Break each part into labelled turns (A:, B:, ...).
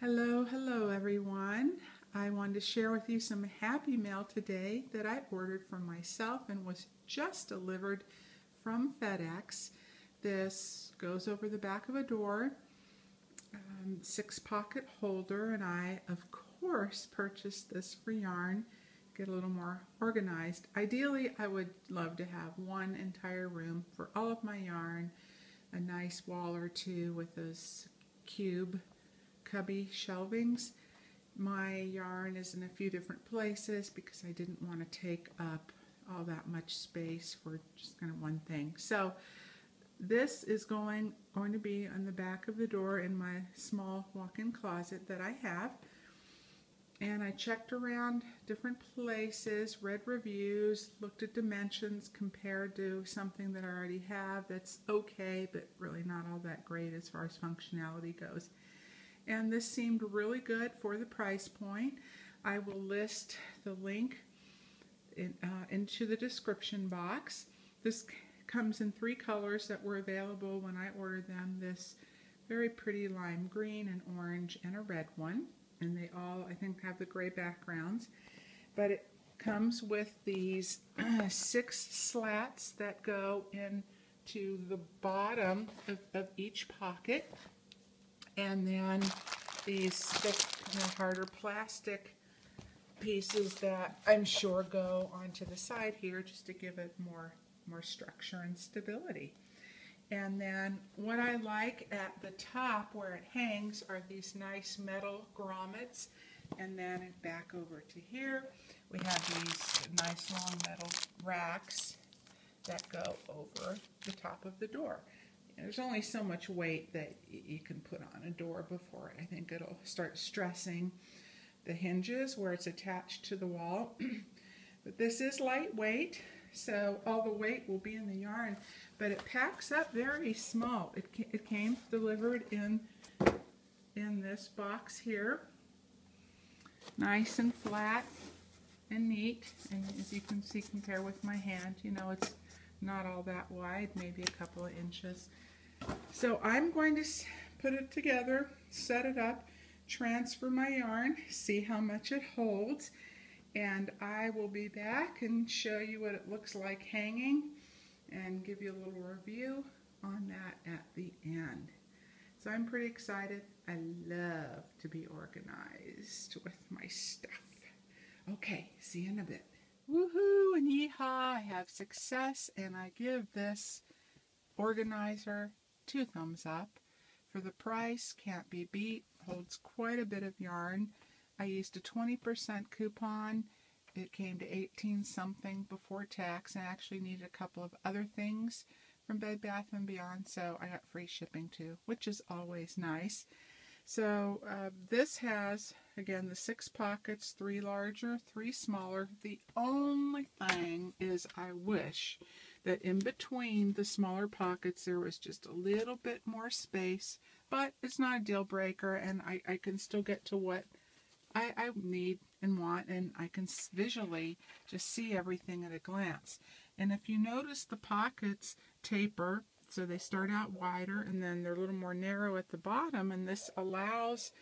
A: Hello, hello everyone. I wanted to share with you some happy mail today that I ordered for myself and was just delivered from FedEx. This goes over the back of a door, um, six pocket holder, and I, of course, purchased this for yarn, get a little more organized. Ideally, I would love to have one entire room for all of my yarn, a nice wall or two with those cube cubby shelvings. My yarn is in a few different places because I didn't want to take up all that much space for just kind of one thing. So this is going, going to be on the back of the door in my small walk-in closet that I have. And I checked around different places, read reviews, looked at dimensions compared to something that I already have that's okay, but really not all that great as far as functionality goes. And this seemed really good for the price point. I will list the link in, uh, into the description box. This comes in three colors that were available when I ordered them. This very pretty lime green, an orange, and a red one. And they all, I think, have the gray backgrounds. But it comes with these six slats that go into the bottom of, of each pocket. And then these thick, harder plastic pieces that I'm sure go onto the side here just to give it more, more structure and stability. And then what I like at the top where it hangs are these nice metal grommets. And then back over to here, we have these nice long metal racks that go over the top of the door. There's only so much weight that you can put on a door before I think it'll start stressing the hinges where it's attached to the wall. but this is lightweight, so all the weight will be in the yarn, but it packs up very small. It, it came delivered in, in this box here. Nice and flat and neat, and as you can see, compare with my hand, you know, it's not all that wide, maybe a couple of inches. So I'm going to put it together, set it up, transfer my yarn, see how much it holds, and I will be back and show you what it looks like hanging and give you a little review on that at the end. So I'm pretty excited. I love to be organized with my stuff. Okay, see you in a bit. Woohoo and yeehaw, I have success and I give this organizer two thumbs up. For the price, can't be beat, holds quite a bit of yarn. I used a 20% coupon. It came to 18 something before tax and I actually needed a couple of other things from Bed Bath & Beyond, so I got free shipping too, which is always nice. So uh, this has, again, the six pockets, three larger, three smaller. The only thing is I wish that in between the smaller pockets there was just a little bit more space, but it's not a deal breaker and I, I can still get to what I, I need and want and I can visually just see everything at a glance. And if you notice the pockets taper, so they start out wider and then they're a little more narrow at the bottom and this allows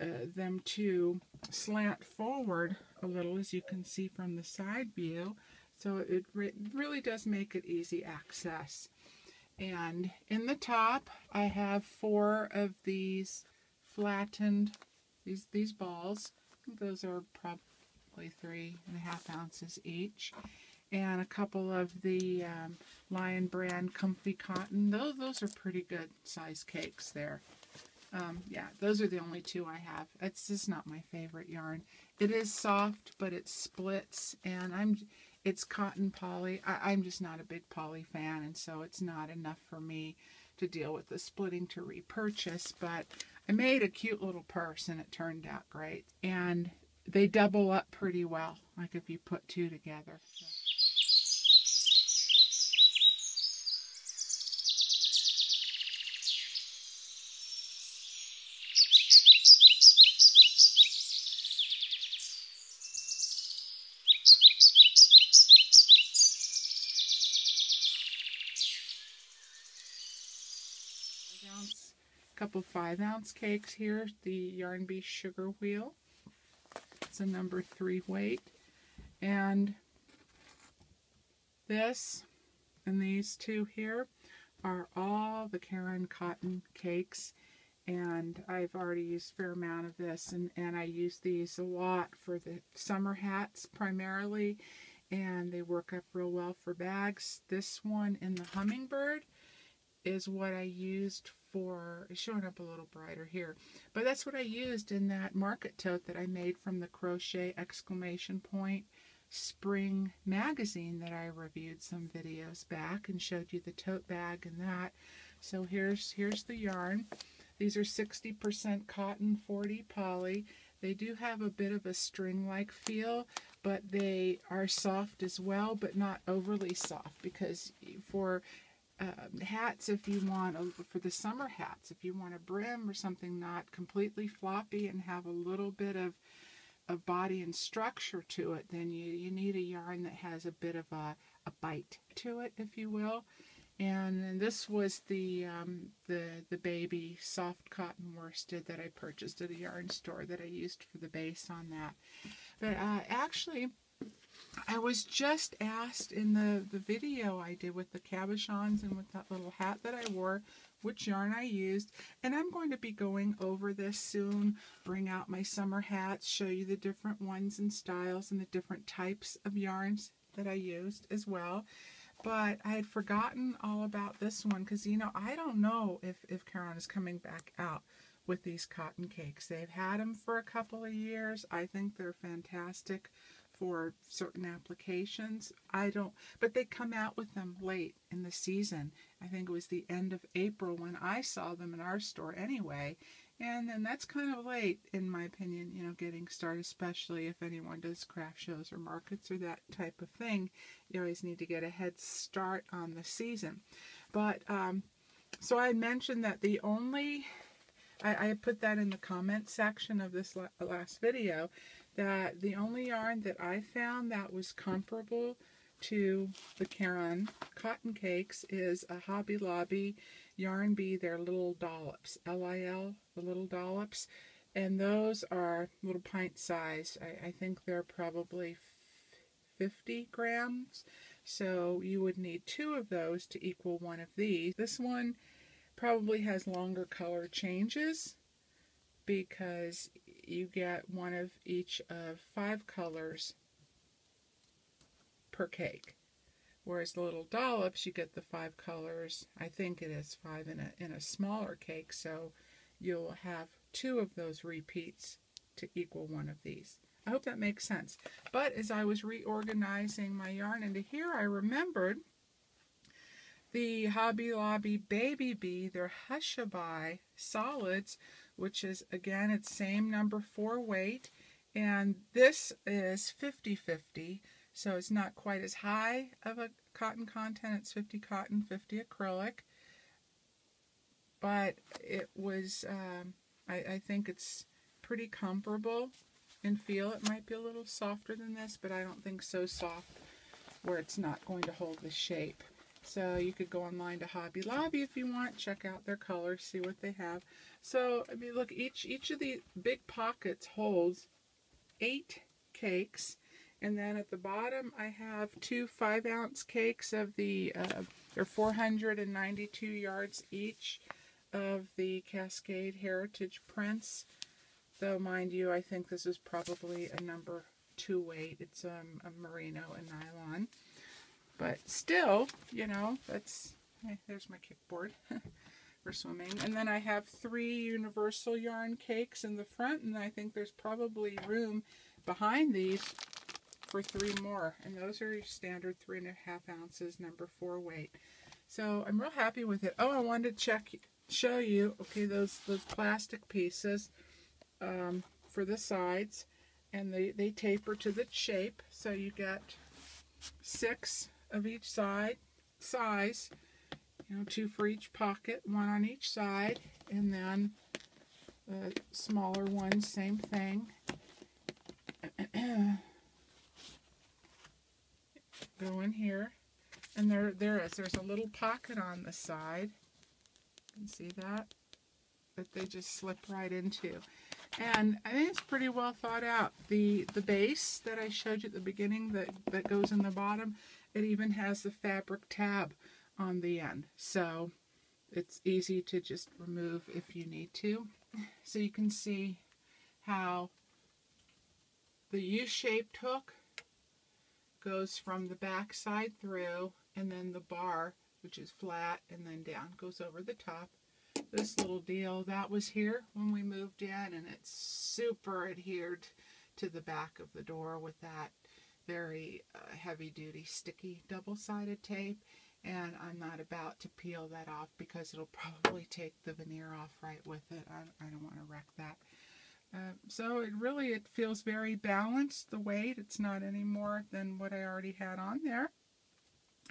A: uh, them to slant forward a little as you can see from the side view so it re really does make it easy access. And in the top, I have four of these flattened, these, these balls. those are probably three and a half ounces each. And a couple of the um, Lion Brand Comfy Cotton. Those, those are pretty good size cakes there. Um, yeah, those are the only two I have. It's just not my favorite yarn. It is soft, but it splits, and I'm it's cotton poly. I, I'm just not a big poly fan, and so it's not enough for me to deal with the splitting to repurchase, but I made a cute little purse, and it turned out great. And they double up pretty well, like if you put two together. So. Couple five ounce cakes here. The Yarn Bee Sugar Wheel. It's a number three weight. And this and these two here are all the Caron cotton cakes and I've already used a fair amount of this and, and I use these a lot for the summer hats primarily and they work up real well for bags. This one in the hummingbird is what I used for, it's showing up a little brighter here, but that's what I used in that market tote that I made from the crochet exclamation point spring magazine that I reviewed some videos back and showed you the tote bag and that. So here's here's the yarn. These are 60% cotton, 40 poly. They do have a bit of a string-like feel, but they are soft as well, but not overly soft because for um, hats, if you want, for the summer hats, if you want a brim or something not completely floppy and have a little bit of, of body and structure to it, then you, you need a yarn that has a bit of a, a bite to it, if you will. And, and this was the um, the the baby soft cotton worsted that I purchased at a yarn store that I used for the base on that. But uh, actually, I was just asked in the, the video I did with the cabochons and with that little hat that I wore, which yarn I used. And I'm going to be going over this soon, bring out my summer hats, show you the different ones and styles and the different types of yarns that I used as well but I had forgotten all about this one because, you know, I don't know if, if Caron is coming back out with these cotton cakes. They've had them for a couple of years. I think they're fantastic for certain applications. I don't, but they come out with them late in the season. I think it was the end of April when I saw them in our store anyway. And then that's kind of late, in my opinion, you know, getting started, especially if anyone does craft shows or markets or that type of thing. You always need to get a head start on the season. But, um, so I mentioned that the only, I, I put that in the comment section of this last video, that the only yarn that I found that was comparable to the Caron cotton cakes is a Hobby Lobby Yarn Bee, their little dollops, L-I-L, the little dollops. And those are little pint size. I, I think they're probably 50 grams. So you would need two of those to equal one of these. This one probably has longer color changes because you get one of each of five colors per cake. Whereas the little dollops, you get the five colors. I think it is five in a, in a smaller cake, so you'll have two of those repeats to equal one of these. I hope that makes sense. But as I was reorganizing my yarn into here, I remembered the Hobby Lobby Baby Bee, their Hushabye solids, which is, again, it's same number four weight. And this is 50-50. So it's not quite as high of a cotton content. It's 50 cotton, 50 acrylic. But it was, um, I, I think it's pretty comparable in feel. It might be a little softer than this, but I don't think so soft where it's not going to hold the shape. So you could go online to Hobby Lobby if you want, check out their colors, see what they have. So, I mean, look, each, each of the big pockets holds eight cakes and then at the bottom, I have two five ounce cakes of the, uh, they're 492 yards each of the Cascade Heritage prints. Though, mind you, I think this is probably a number two weight. It's um, a merino and nylon. But still, you know, that's, hey, there's my kickboard for swimming. And then I have three universal yarn cakes in the front, and I think there's probably room behind these for three more. And those are standard three and a half ounces, number four weight. So I'm real happy with it. Oh, I wanted to check, show you, okay, those, those plastic pieces um, for the sides. And they, they taper to the shape. So you get six of each side, size, you know, two for each pocket, one on each side. And then the smaller ones, same thing. go in here. And there, there is. There's a little pocket on the side. You can see that. that they just slip right into. And I think it's pretty well thought out. The the base that I showed you at the beginning that, that goes in the bottom, it even has the fabric tab on the end. So it's easy to just remove if you need to. So you can see how the U-shaped hook goes from the back side through and then the bar which is flat and then down goes over the top this little deal that was here when we moved in and it's super adhered to the back of the door with that very uh, heavy duty sticky double-sided tape and I'm not about to peel that off because it'll probably take the veneer off right with it. I, I don't want to wreck that. Uh, so it really it feels very balanced the weight. It's not any more than what I already had on there.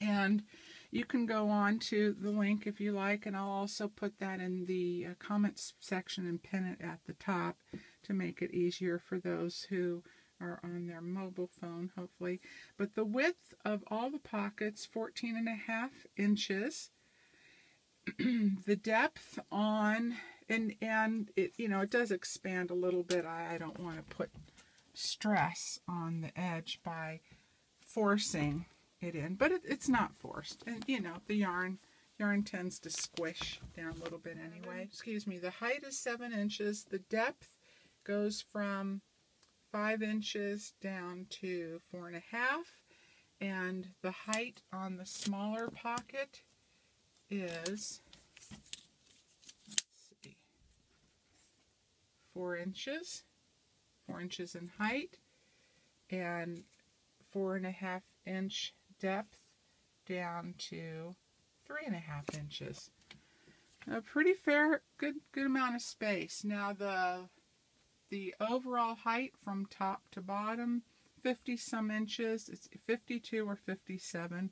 A: And you can go on to the link if you like, and I'll also put that in the uh, comments section and pin it at the top to make it easier for those who are on their mobile phone, hopefully. But the width of all the pockets, 14 and a half inches. the depth on, and, and it, you know, it does expand a little bit. I, I don't want to put stress on the edge by forcing it in, but it, it's not forced. And you know, the yarn yarn tends to squish down a little bit anyway. Excuse me, the height is seven inches. The depth goes from five inches down to four and a half. And the height on the smaller pocket is see, four inches, four inches in height, and four and a half inch depth down to three and a half inches. A pretty fair, good, good amount of space. Now the the overall height from top to bottom, 50 some inches. It's 52 or 57.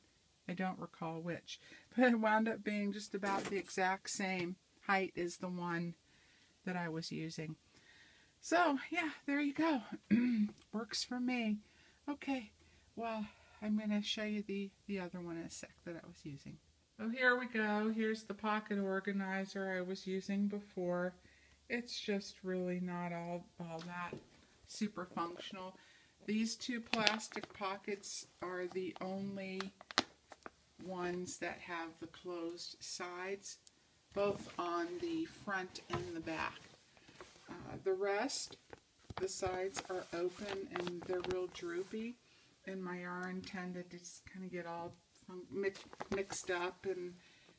A: I don't recall which, but it wound up being just about the exact same height as the one that I was using. So yeah, there you go. Works for me. Okay, well, I'm going to show you the, the other one in a sec that I was using. So here we go. Here's the pocket organizer I was using before. It's just really not all, all that super functional. These two plastic pockets are the only ones that have the closed sides, both on the front and the back. Uh, the rest, the sides are open and they're real droopy and my yarn tended to just kind of get all mixed up and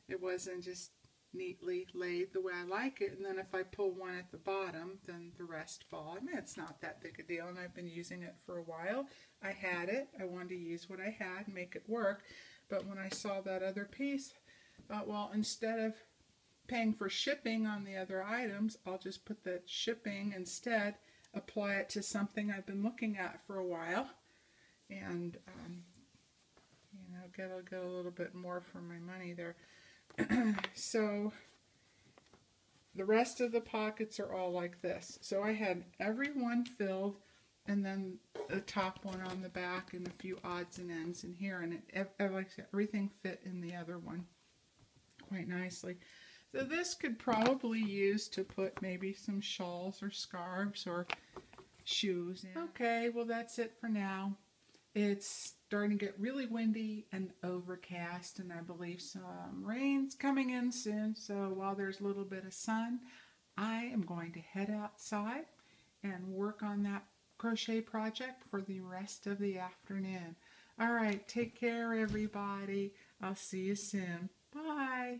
A: it wasn't just neatly laid the way I like it and then if I pull one at the bottom then the rest fall. I mean it's not that big a deal and I've been using it for a while. I had it. I wanted to use what I had and make it work but when I saw that other piece I thought well instead of paying for shipping on the other items I'll just put the shipping instead apply it to something I've been looking at for a while and um, you know get get a little bit more for my money there. so the rest of the pockets are all like this. So I had every one filled and then the top one on the back and a few odds and ends in here and it, everything fit in the other one quite nicely. So this could probably use to put maybe some shawls or scarves or shoes in. Okay, well that's it for now. It's starting to get really windy and overcast, and I believe some rain's coming in soon. So while there's a little bit of sun, I am going to head outside and work on that crochet project for the rest of the afternoon. All right, take care, everybody. I'll see you soon. Bye.